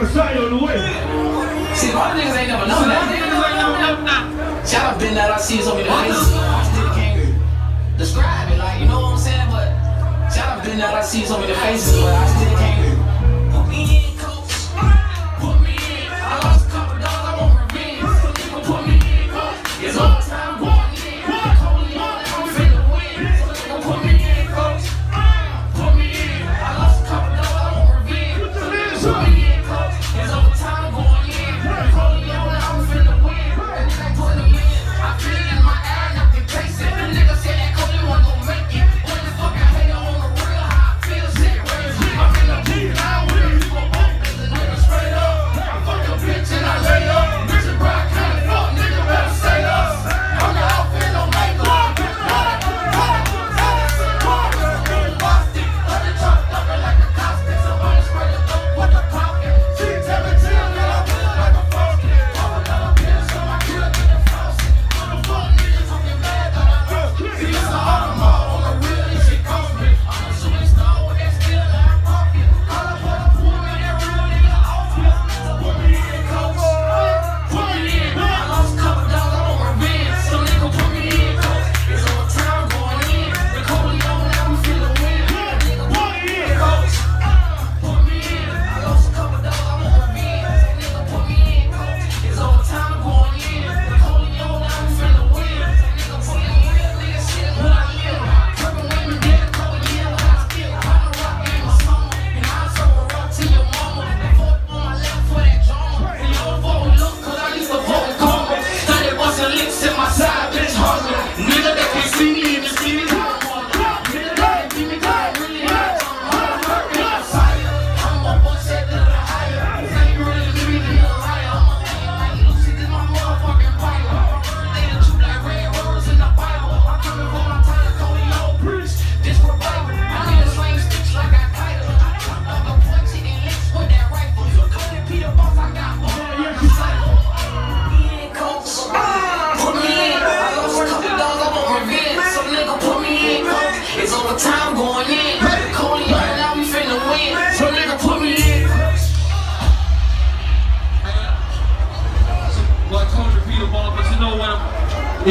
Messiah on the niggas ain't never known that. Y'all been that I see so many faces. I still can't describe it, like, you know what I'm saying? But y'all been that I see so many faces, but I still can't.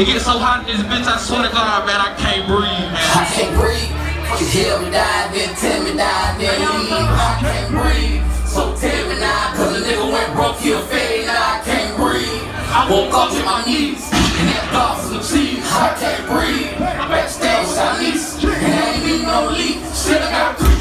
It gets so hot in this bitch, I swear to God, man, I can't breathe, man. I can't breathe. You hear me die, then tell me die, then leave. I can't breathe. So tell me now, cause a nigga went broke, you a fade, now I can't breathe. I woke up to my knees, and that dog's some cheese. I can't breathe. I'm backstage with my niece, and I ain't even no leak. Still got three.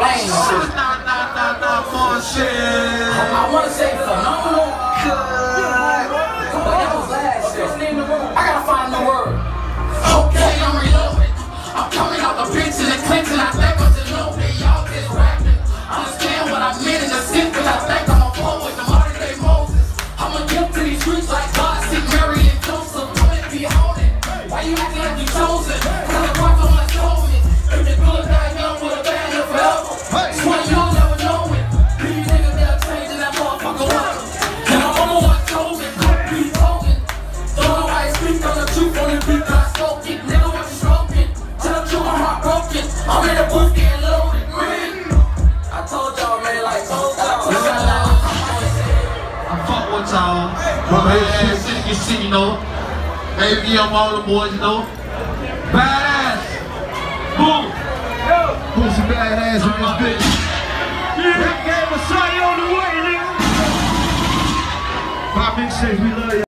I wanna say phenomenal. Good. broken, nigga with the smoking. Tell you my heart broken. I'm in the booth getting loaded. I told y'all, man, like, told y'all. I fuck with y'all. Rubber ass shit, you shit, you know. Maybe I'm all the boys, you know. Badass. Boom. Who's some badass in this bitch? Yeah. Rick gave a on the way, nigga. My big we love you.